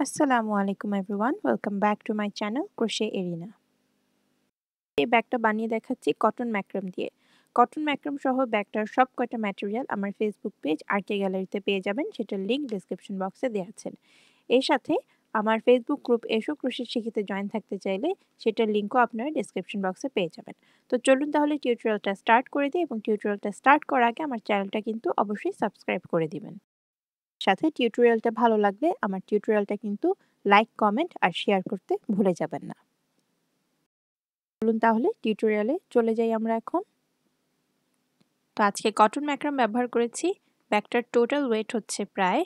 আসসালামু আলাইকুম everyone welcome back to my channel crochet arena এই ব্যাগটা বানিয়ে দেখাচ্ছি কটন ম্যাক্রাম দিয়ে। কটন ম্যাক্রাম সহ ব্যাগটার সব কয়টা ম্যাটেরিয়াল আমার ফেসবুক পেজ আর কে গ্যালারিতে পেয়ে যাবেন। সেটার লিঙ্ক ডিসক্রিপশন বক্সে দেওয়া আছেন এর সাথে আমার ফেসবুক গ্রুপ এসো ক্রোশে শিখিতে জয়েন থাকতে চাইলে সেটার লিঙ্কও আপনারা ডিসক্রিপশন বক্সে পেয়ে যাবেন। তো চলুন তাহলে টিউটোরিয়ালটা স্টার্ট করে দিই এবং টিউটোরিয়ালটা স্টার্ট করার আগে আমার চ্যানেলটা কিন্তু অবশ্যই সাবস্ক্রাইব করে দিবেন। সাথে টিউটোরিয়ালটা ভালো লাগলে আমার টিউটোরিয়ালটা কিন্তু লাইক, কমেন্ট আর শেয়ার করতে ভুলে যাবেন না। চলুন তাহলে টিউটোরিয়ালে চলে যাই আমরা এখন। তো আজকে কটন ম্যাক্রাম ব্যবহার করেছি। ব্যাগটার টোটাল ওয়েট হচ্ছে প্রায়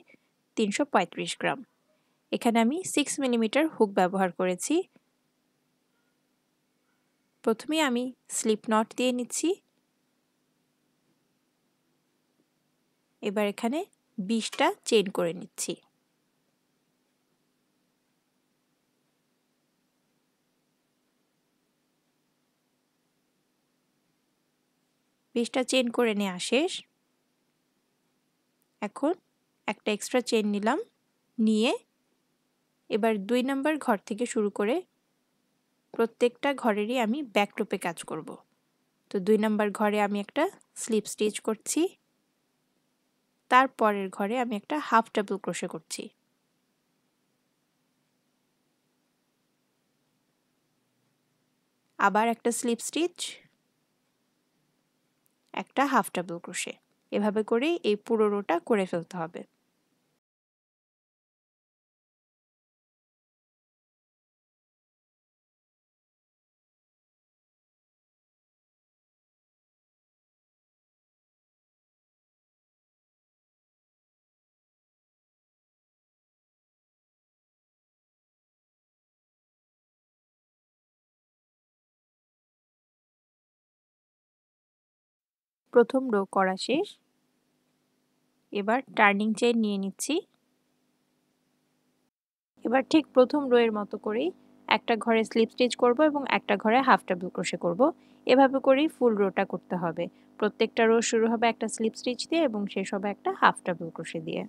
তিনশো পঁয়ত্রিশ গ্রাম। এখানে আমি সিক্স মিলিমিটার হুক ব্যবহার করেছি। প্রথমে আমি স্লিপ নট দিয়ে নিচ্ছি। এবার এখানে বিশটা চেন করে নিচ্ছি। বিশটা চেন করে নেওয়া শেষ। এখন একটা এক্সট্রা চেন নিলাম, নিয়ে এবার দুই নম্বর ঘর থেকে শুরু করে প্রত্যেকটা ঘরেরই আমি ব্যাক টোপে কাজ করব। তো দুই নম্বর ঘরে আমি একটা স্লিপ স্টিচ করছি। তারপরের ঘরে আমি একটা হাফ ডাবল ক্রোশে করছি। আবার একটা স্লিপ স্টিচ, একটা হাফ ডাবল ক্রোশে। এভাবে করে এই পুরো রোটা করে ফেলতে হবে। প্রথম রো করা শেষ। এবার টার্নিং চেন নিয়ে নিচ্ছি। এবার ঠিক প্রথম রো এর মতো করেই একটা ঘরে স্লিপ স্টিচ করব এবং একটা ঘরে হাফ ডাবল ক্রোশে করব। এভাবে করেই ফুল রোটা করতে হবে। প্রত্যেকটা রো শুরু হবে একটা স্লিপ স্টিচ দিয়ে এবং শেষ হবে একটা হাফ ডাবল ক্রোশে দিয়ে।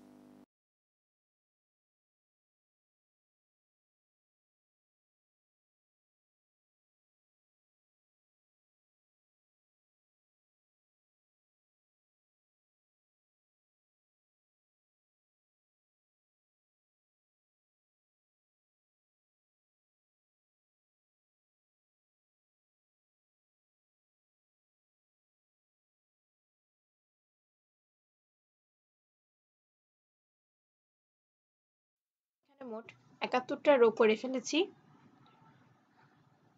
মোট একাত্তরটা রো করে ফেলেছি।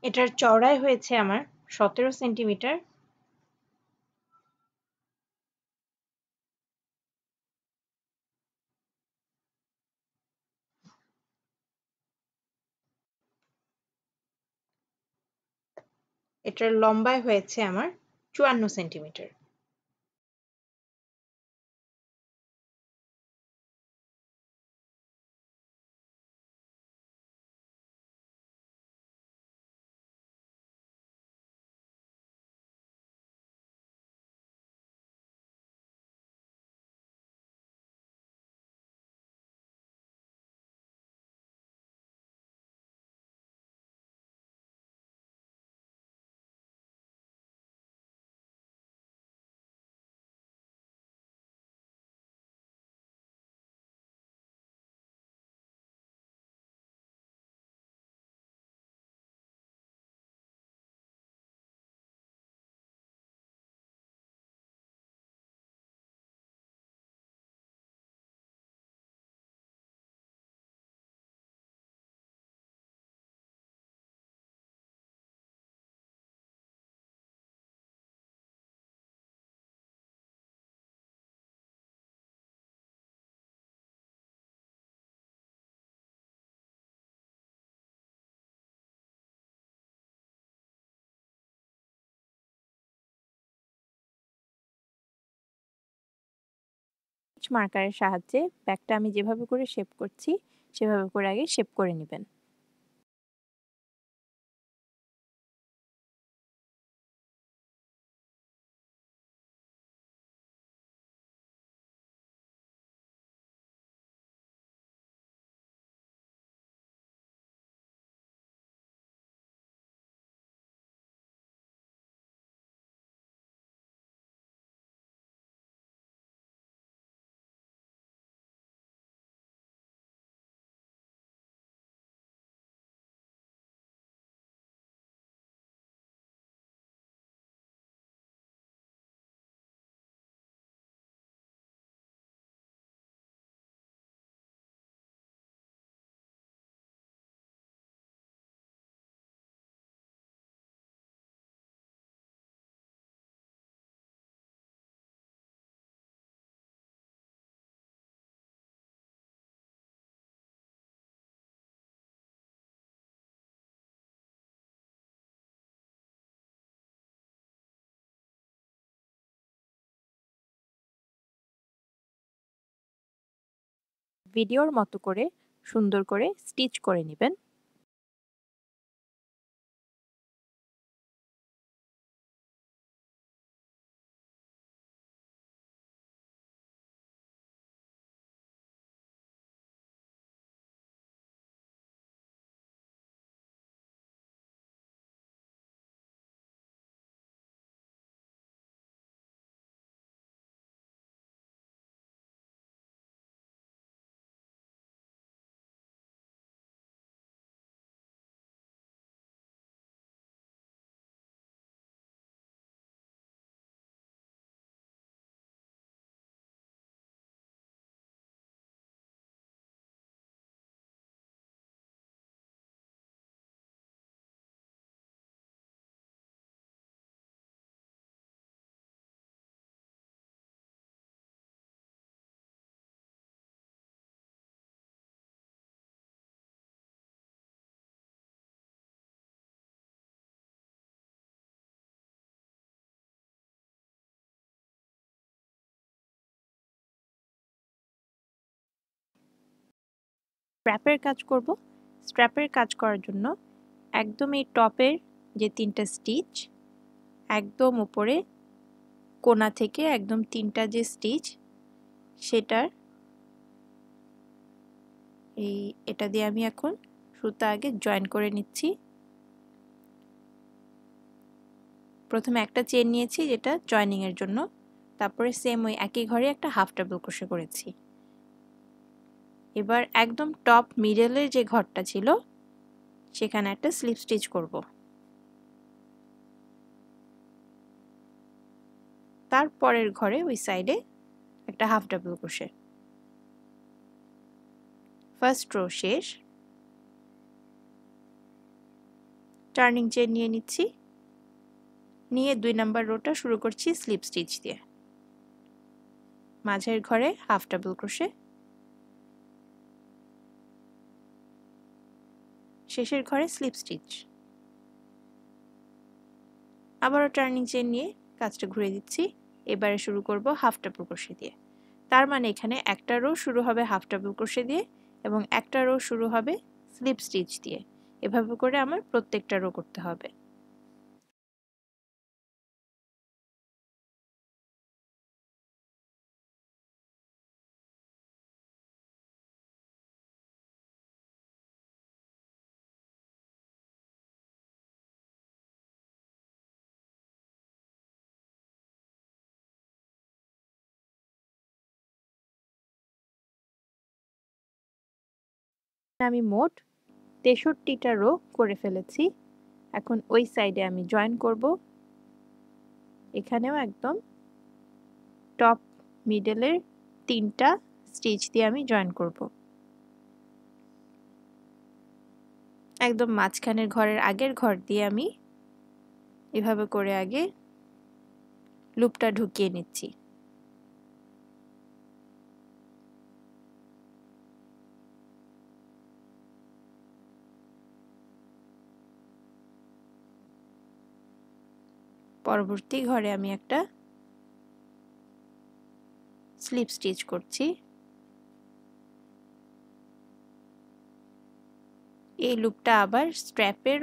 এটার চওড়াই হয়েছে আমার সতেরো সেন্টিমিটার। এটার লম্বায় হয়েছে আমার চুয়ান্ন সেন্টিমিটার। মার্কারের সাহায্যে ব্যাগটা আমি যেভাবে করে শেপ করছি সেভাবে করে আগে শেপ করে নেবেন। ভিডিওর মতো করে সুন্দর করে স্টিচ করে নেবেন। স্ট্র্যাপের কাজ করব। স্ট্র্যাপের কাজ করার জন্য একদম এই টপের যে তিনটা স্টিচ একদম উপরে কোনা থেকে একদম তিনটা যে স্টিচ সেটার এই এটা দিয়ে আমি এখন সুতা আগে জয়েন করে নিচ্ছি। প্রথমে একটা চেন নিয়েছি যেটা জয়নিংয়ের জন্য। তারপরে সেম ওই একই ঘরে একটা হাফ ডাবল ক্রোশে করেছি। এবার একদম টপ মিডলের যে ঘরটা ছিল, সেখানে একটা স্লিপ স্টিচ করব। তারপরের ঘরে ওই সাইডে একটা half double crochet first row শেষ। টার্নিং চেন নিয়ে নিচ্ছি। নিয়ে দুই নাম্বার রোটা শুরু করছি স্লিপ স্টিচ দিয়ে। মাঝের ঘরে হাফ ডাবল ক্রোশে শেষের ঘরে স্লিপ স্টিচ আবারও টার্নিং চেন নিয়ে কাজটা ঘুরে দিচ্ছি। এবারে শুরু করব হাফ ডাবল ক্রোশে দিয়ে। তার মানে এখানে একটা রো শুরু হবে হাফ ডাবল ক্রোশে দিয়ে এবং একটা রো শুরু হবে স্লিপ স্টিচ দিয়ে। এভাবে করে আমার প্রত্যেকটা রো করতে হবে। আমি মোট তেষট্টিটা রো করে ফেলেছি। এখন ওই সাইডে আমি জয়েন করব। এখানেও একদম টপ মিডলের তিনটা স্টিচ দিয়ে আমি জয়েন করব। একদম মাঝখানের ঘরের আগের ঘর দিয়ে আমি এভাবে করে আগে লুপটা ঢুকিয়ে নিচ্ছি। পরবর্তী ঘরে আমি একটা স্লিপ স্টিচ করছি। এই লুপটা আবার স্ট্র্যাপের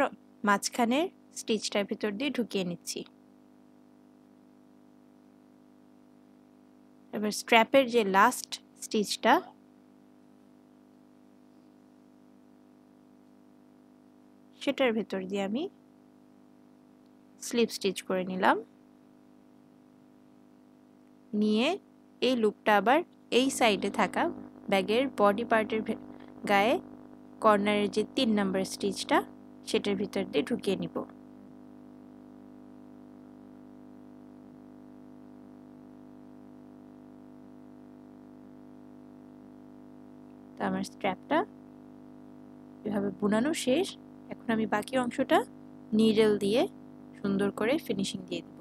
মাঝখানের স্টিচটার ভিতর দিয়ে ঢুকিয়ে নিচ্ছি। এবার স্ট্র্যাপের যে লাস্ট স্টিচটা, সেটার ভেতর দিয়ে আমি স্লিপ স্টিচ করে নিলাম। নিয়ে এই লুপটা আবার এই সাইডে থাকা ব্যাগের বডি পার্টের গায়ে কর্নারের যে তিন নাম্বার স্টিচটা সেটার ভিতর দিয়ে ঢুকিয়ে নিব। তো আমার স্ট্র্যাপটা এভাবে বুনানো শেষ। এখন আমি বাকি অংশটা নিডেল দিয়ে সুন্দর করে ফিনিশিং দিয়ে দিব।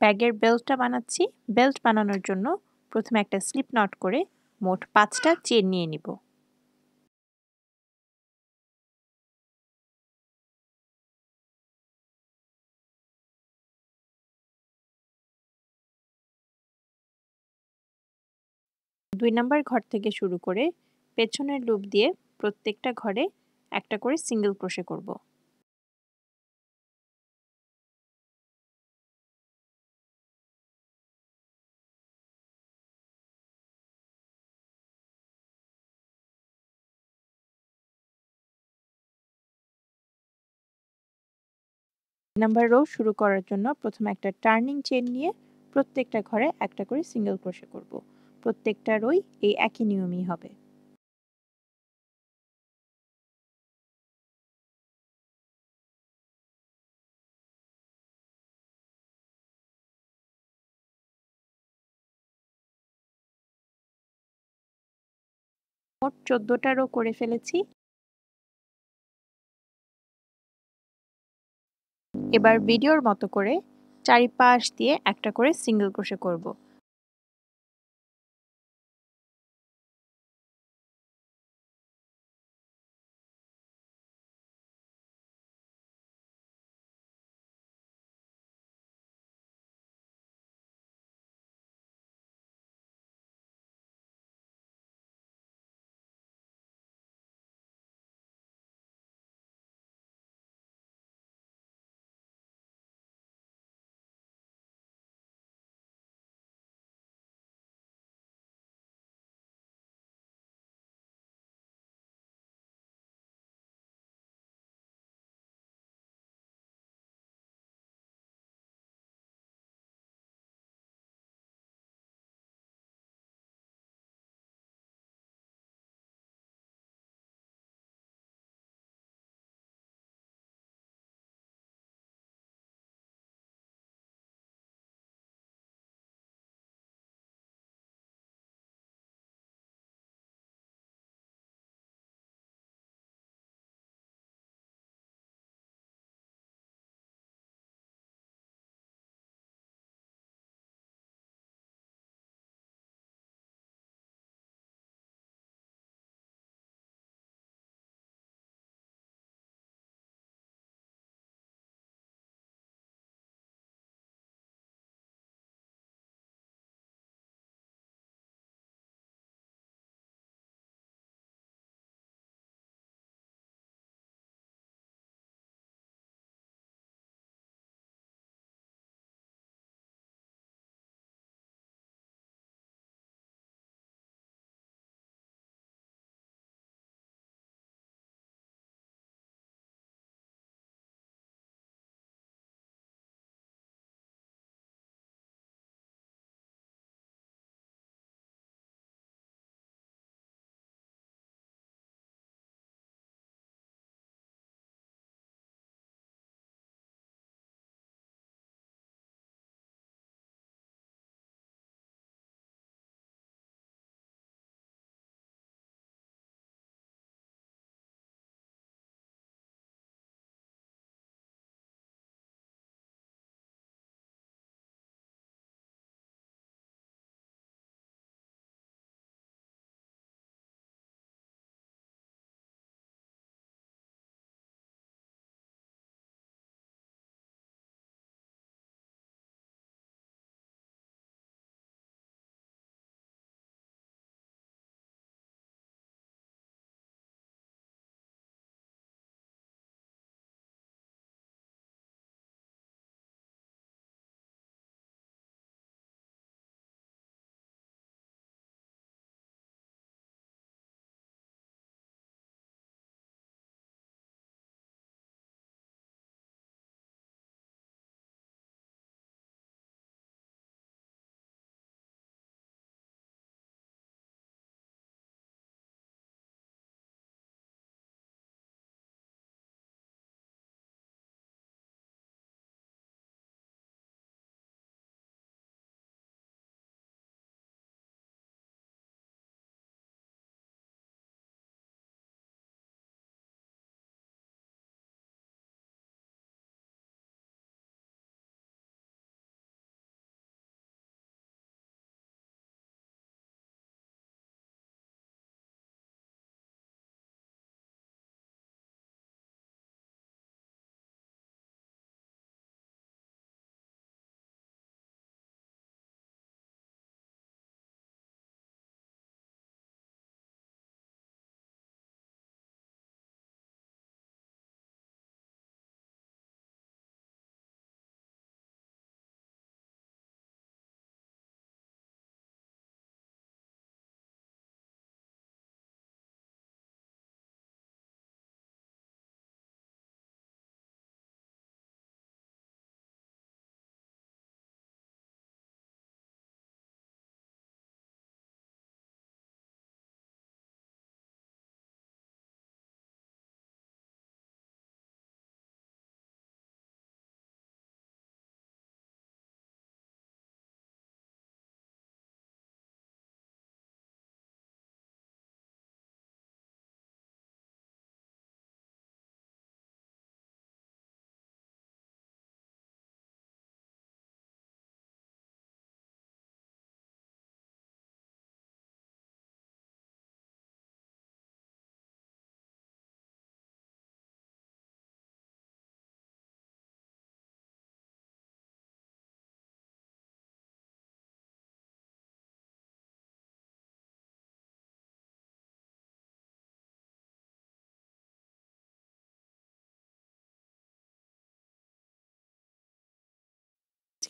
ব্যাগের বেল্টটা বানাচ্ছি। বেল্ট বানানোর জন্য প্রথমে একটা স্লিপ নট করে মোট পাঁচটা চেন নিয়ে নিব। দুই নাম্বার ঘর থেকে শুরু করে পেছনের লুপ দিয়ে প্রত্যেকটা ঘরে একটা করে সিঙ্গেল ক্রোশে করব। নাম্বার রো শুরু করার জন্য প্রথমে একটা টার্নিং চেন নিয়ে প্রত্যেকটা ঘরে একটা করে সিঙ্গেল ক্রোশে করব। প্রত্যেকটা রোই এই একই নিয়মই হবে। মোট চোদ্দটা রো করে ফেলেছি। এবার ভিডিওর মতো করে চারিপাশ দিয়ে একটা করে সিঙ্গেল ক্রোশে করব।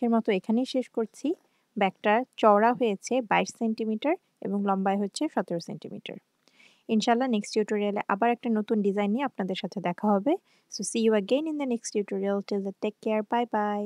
আজকের মতো এখানেই শেষ করছি। ব্যাগটা চওড়া হয়েছে বাইশ সেন্টিমিটার এবং লম্বায় হচ্ছে সতেরো সেন্টিমিটার। ইনশাল্লাহ নেক্সট টিউটোরিয়ালে আবার একটা নতুন ডিজাইন নিয়ে আপনাদের সাথে দেখা হবে। So see you again in the next tutorial till take care bye bye